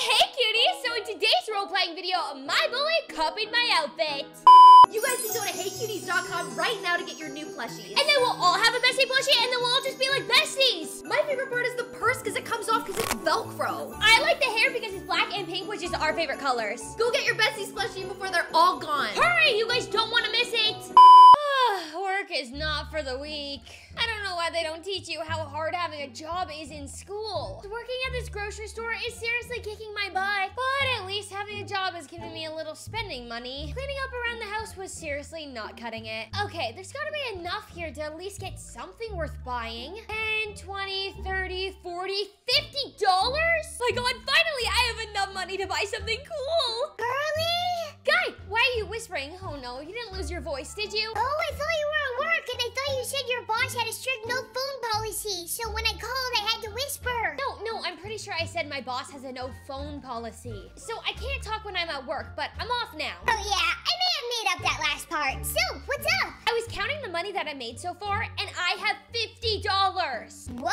Hey cuties! So in today's role-playing video, my bully copied my outfit. You guys can go to heycuties.com right now to get your new plushies. And then we'll all have a bestie plushie and then we'll all just be like besties. my favorite part is the purse because it comes off because it's Velcro. I like the hair because it's black and pink, which is our favorite colors. Go get your besties plushie before they're all gone. Hurry! You guys don't is not for the weak. I don't know why they don't teach you how hard having a job is in school. Working at this grocery store is seriously kicking my butt, but at least having a job is giving me a little spending money. Cleaning up around the house was seriously not cutting it. Okay, there's gotta be enough here to at least get something worth buying. 10, 20, 30, 40, 50 dollars? My god, finally I have enough money to buy something cool. Why are you whispering? Oh no, you didn't lose your voice, did you? Oh, I thought you were at work, and I thought you said your boss had a strict no phone policy. So when I called, I had to whisper. No, no, I'm pretty sure I said my boss has a no phone policy. So I can't talk when I'm at work, but I'm off now. Oh yeah, I may have made up that last part. So what's up? I was counting the money that I made so far, and I have $50. Whoa,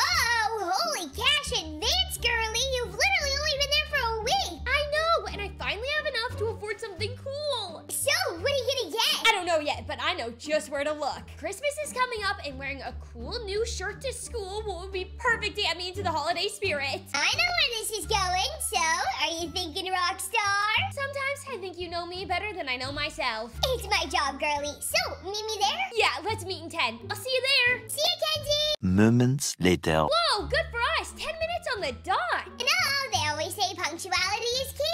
holy cash advance, girly! You've literally only been there for a week. I know, and I finally have enough to afford something cool. So what are you gonna Oh, get? Know yet, but I know just where to look. Christmas is coming up, and wearing a cool new shirt to school will be perfect to get me into the holiday spirit. I know where this is going. So are you thinking rock star? Sometimes I think you know me better than I know myself. It's my job, girly. So meet me there. Yeah, let's meet in 10. I'll see you there. See you, Kenzie. Moments later. Whoa, good for us. 10 minutes on the dot. You oh, know they always say punctuality is key.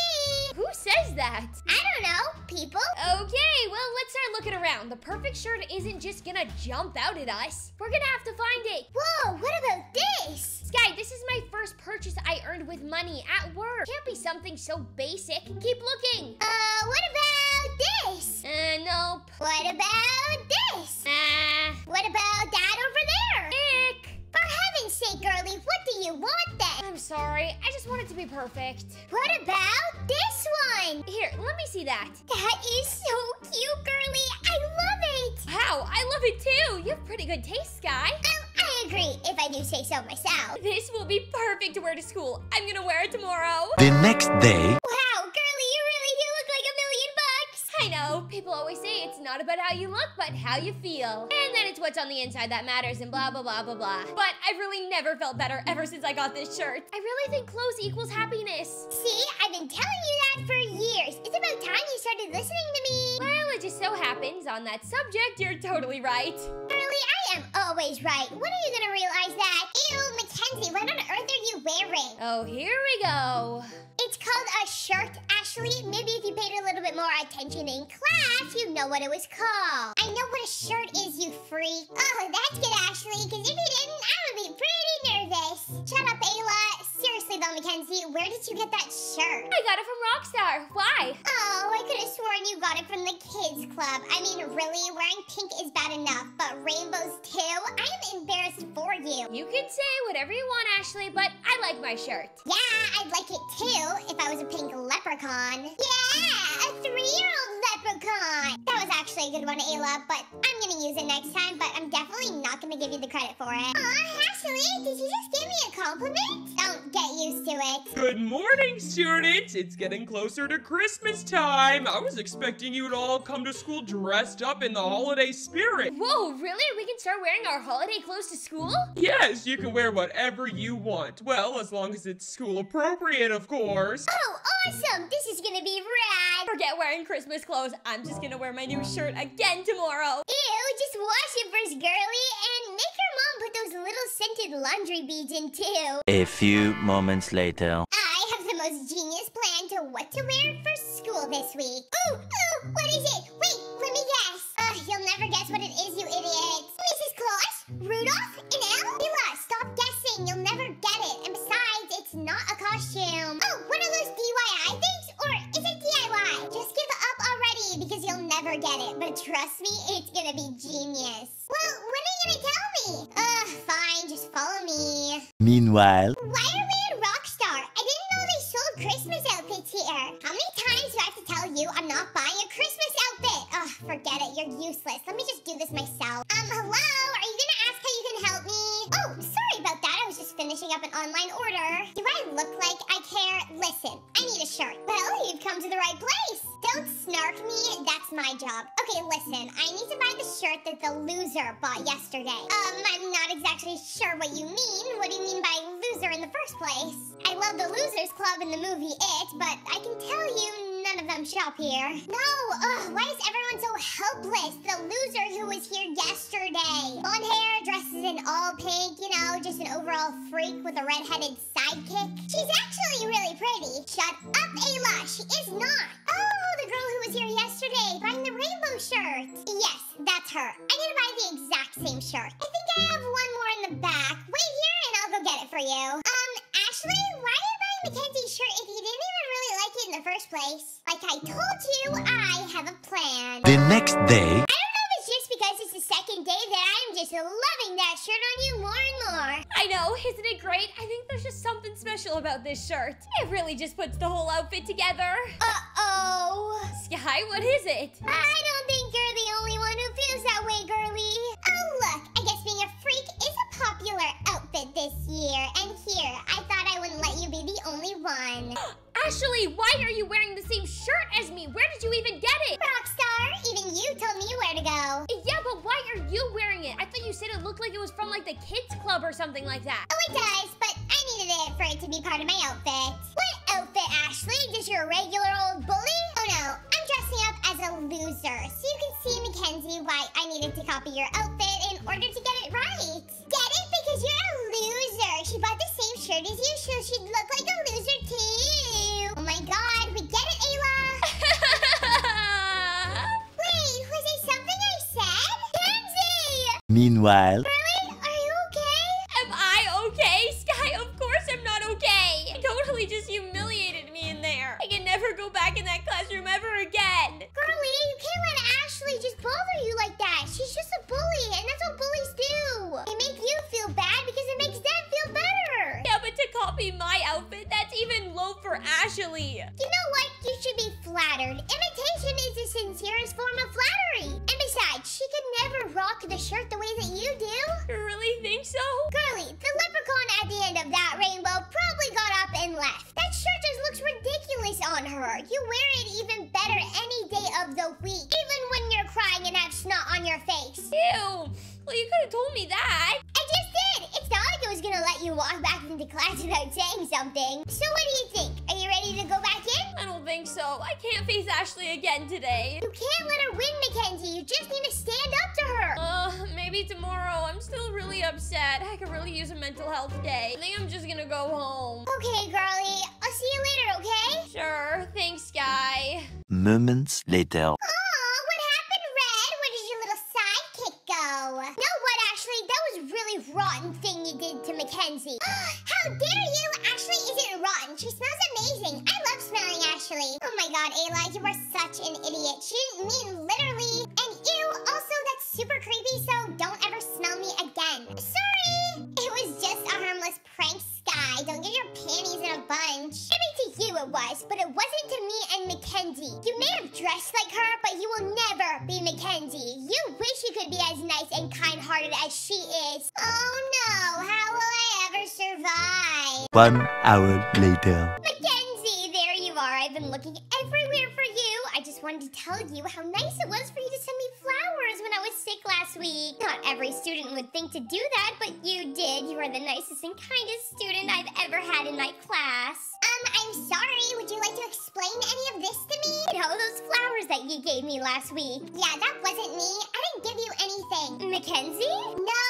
Says that? I don't know, people. Okay, well, let's start looking around. The perfect shirt isn't just gonna jump out at us. We're gonna have to find it. Whoa, what about this? Skye, this is my first purchase I earned with money at work. Can't be something so basic. Keep looking. Uh, what about this? Uh, nope. What about this? Ah, What about that over there? ick. For heaven's sake, girly, what do you want? I'm sorry. I just want it to be perfect. What about this one? Here, let me see that. That is so cute, girly. I love it. Wow, I love it too. You have pretty good taste, Skye. Um, I agree, if I do say so myself. This will be perfect to wear to school. I'm gonna wear it tomorrow. The next day. People always say it's not about how you look, but how you feel. And then it's what's on the inside that matters and blah, blah, blah, blah, blah. But I've really never felt better ever since I got this shirt. I really think clothes equals happiness. See, I've been telling you that for years. It's about time you started listening to me. Well, it just so happens on that subject, you're totally right. Girly, I am always right. When are you gonna realize that? Ew, Mackenzie, what on earth are you wearing? Oh, here we go. It's called a shirt, Ashley. Maybe if you paid a little bit attention in class, you'd know what it was called. I know what a shirt is, you freak. Oh, that's good, Ashley, because if you didn't, I would be pretty nervous. Mackenzie, where did you get that shirt? I got it from Rockstar. Why? Oh, I could have sworn you got it from the kids club. I mean, really, wearing pink is bad enough, but rainbows too? I am embarrassed for you. You can say whatever you want, Ashley, but I like my shirt. Yeah, I'd like it too if I was a pink leprechaun. Yeah, a three-year-old leprechaun. That was actually a good one, Ayla, but I'm gonna use it next time, but I'm definitely not gonna give you the credit for it. Aw, Ashley, did you just give me a compliment? Don't get used to it. Good morning, students! It's getting closer to Christmas time. I was expecting you to all come to school dressed up in the holiday spirit. Whoa, really? We can start wearing our holiday clothes to school? Yes, you can wear whatever you want. Well, as long as it's school appropriate, of course. Oh, awesome! This is gonna be rad. Forget wearing Christmas clothes. I'm just gonna wear my new shirt again tomorrow. Ew, just wash it first, girly, and make your mom put those little scented laundry beads in too. A few moments later. I have the most genius plan to what to wear for school this week. Ooh, ooh, what is it? Wait, let me guess. Ugh, you'll never guess what it is, you me. Meanwhile. Why are we at Rockstar? I didn't know they sold Christmas outfits here. How many times do I have to tell you I'm not buying a Christmas outfit? Ugh, forget it. You're useless. Let me just do this myself. Um, hello? Are you gonna ask how you can help me? Oh, sorry about that. I was just finishing up an online order. Do I look like I care? Listen, I need a shirt. Well, you've come to the right place. Snark me, that's my job. Okay, listen, I need to buy the shirt that the loser bought yesterday. Um, I'm not exactly sure what you mean. What do you mean by loser in the first place? I love the Losers Club in the movie It, but I can tell you none of them shop here. No, ugh, why is everyone so helpless? The loser who was here yesterday. Blonde hair, dresses in all pink, you know, just an overall freak with a red-headed sidekick. She's actually really pretty. Shut up, shirt. Yes, that's her. I need to buy the exact same shirt. I think I have one more in the back. Wait here and I'll go get it for you. Um, Ashley, why are you buying Mackenzie's shirt if you didn't even really like it in the first place? Like I told you, I have a plan. The next day, I don't know if it's just because it's the second day that I'm just loving that shirt on you more and more. I know, isn't it great? I think there's just something special about this shirt. It really just puts the whole outfit together. Uh-oh. Skye, what is it? I don't think Ashley, why are you wearing the same shirt as me? Where did you even get it? Rockstar, even you told me where to go. Yeah, but why are you wearing it? I thought you said it looked like it was from like the kids club or something like that. Oh, it does, but I needed it for it to be part of my outfit. What outfit, Ashley? Just your regular old bully? Oh no, I'm dressing up as a loser, so you can see, Mackenzie, why I needed to copy your outfit in order to get it right. Meanwhile, rock the shirt the way that you do. You really think so? Girlie, the leprechaun at the end of that rainbow probably got up and left. That shirt just looks ridiculous on her. You wear it even better any day of the week, even when you're crying and have snot on your face. Ew. Well, you could have told me that. I just did. It's not like I was gonna let you walk back into class without saying something. So what do you think? Are you ready to go back don't think so. I can't face Ashley again today. You can't let her win, Mackenzie. You just need to stand up to her. Uh, maybe tomorrow. I'm still really upset. I could really use a mental health day. I think I'm just gonna go home. Okay, girlie. I'll see you later, okay? Sure. Thanks, guy. moments later. Super creepy, so don't ever smell me again. Sorry! It was just a harmless prank, Skye. Don't get your panties in a bunch. Maybe to you it was, but it wasn't to me and Mackenzie. You may have dressed like her, but you will never be Mackenzie. You wish you could be as nice and kind-hearted as she is. Oh no, how will I ever survive? One hour later. Mackenzie, there you are. I've been looking everywhere for you. I just wanted to tell you how nice it was for you to send me flowers when I was week. Not every student would think to do that, but you did. You are the nicest and kindest student I've ever had in my class. Um, I'm sorry. Would you like to explain any of this to me? You know, those flowers that you gave me last week. Yeah, that wasn't me. I didn't give you anything. Mackenzie? No,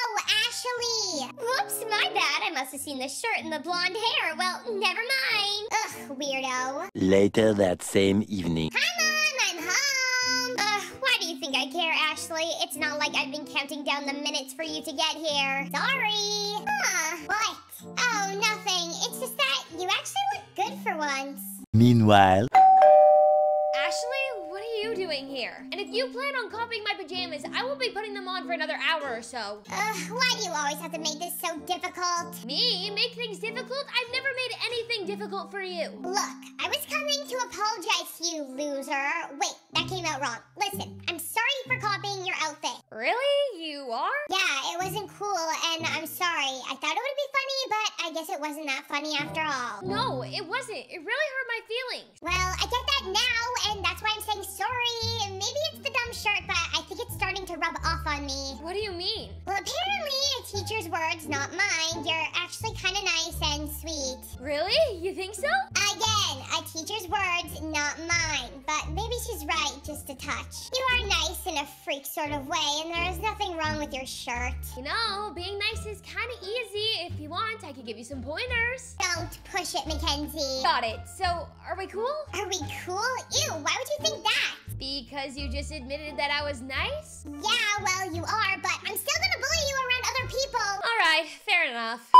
Ashley. Whoops, my bad. I must have seen the shirt and the blonde hair. Well, never mind. Ugh, weirdo. Later that same evening. Come on, I'm home. Ugh, why do you think I care, Ashley? It's not like I've been counting down the minutes for you to get here. Sorry. Huh, what? Oh, nothing. It's just that you actually look good for once. Meanwhile, Ashley, what are you doing here? And if you plan on copying my pajamas, I will be putting them on for another hour or so. Ugh, why do you always have to make this so difficult? Me? Make things difficult? I've never made anything difficult for you. Look, I was coming to apologize to you, loser. Wait, that came out wrong. Listen, I'm sorry for copying your outfit. Really? You are? Yeah, it wasn't cool, and I'm sorry. I thought it would be funny, but I guess it wasn't that funny after all. No, it wasn't. It really hurt my feelings. Well, I get that now, and that's why I'm saying sorry. Maybe it's the dumb shirt, but I think it's starting to rub off on me. What do you mean? Well, apparently, a teacher's words, not mine. You're actually kind of nice and sweet. Really? You think so? Again, a teacher's words, not mine. But maybe she's right, just a touch. You are nice in a freak sort of way, and there is nothing wrong with your shirt. You know, being nice is kind of easy. If you want, I could give you some pointers. Don't push it, Mackenzie. Got it. So, are we cool? Are we cool? Ew, why would you think that? Because you just admitted that I was nice? Yeah, well, you are, but I'm still gonna bully you around other people. All right, fair enough.